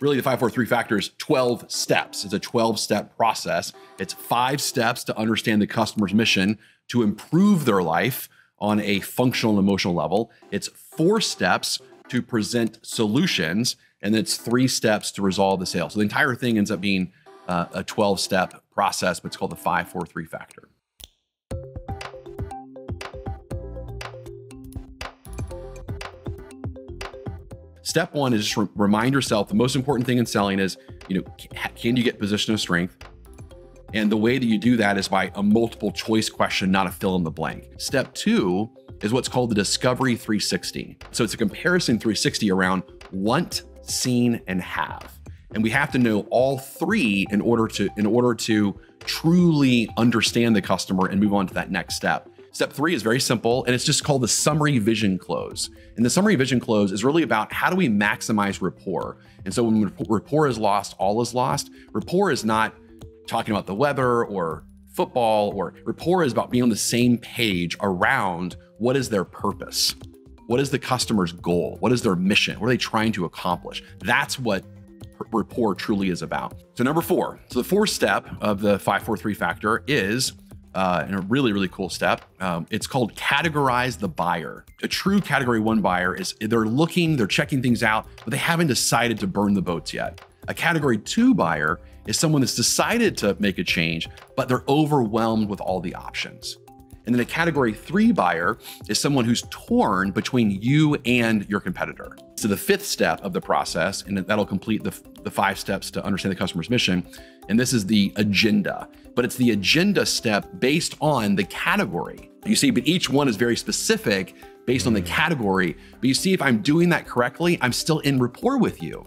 really the 543 factor is 12 steps. It's a 12 step process. It's five steps to understand the customer's mission to improve their life on a functional and emotional level. It's four steps to present solutions, and it's three steps to resolve the sale. So the entire thing ends up being uh, a 12 step process, but it's called the 543 factor. Step one is just re- remind yourself the most important thing in selling is, you know, can you get position of strength? And the way that you do that is by a multiple choice question, not a fill in the blank. Step two is what's called the Discovery 360. So it's a comparison 360 around want, seen, and have. And we have to know all three in order to in order to truly understand the customer and move on to that next step. Step three is very simple, and it's just called the summary vision close. And the summary vision close is really about how do we maximize rapport. And so when rapport is lost, all is lost. Rapport is not talking about the weather or football or rapport is about being on the same page around what is their purpose what is the customer's goal what is their mission what are they trying to accomplish that's what rapport truly is about so number four so the fourth step of the 543 factor is uh, and a really really cool step. Um, it's called categorize the buyer. A true category one buyer is they're looking they're checking things out but they haven't decided to burn the boats yet. A category two buyer is someone that's decided to make a change, but they're overwhelmed with all the options. And then a category three buyer is someone who's torn between you and your competitor. So the fifth step of the process, and that'll complete the, the five steps to understand the customer's mission. And this is the agenda, but it's the agenda step based on the category. You see, but each one is very specific based on the hmm. category. But you see, if I'm doing that correctly, I'm still in rapport with you.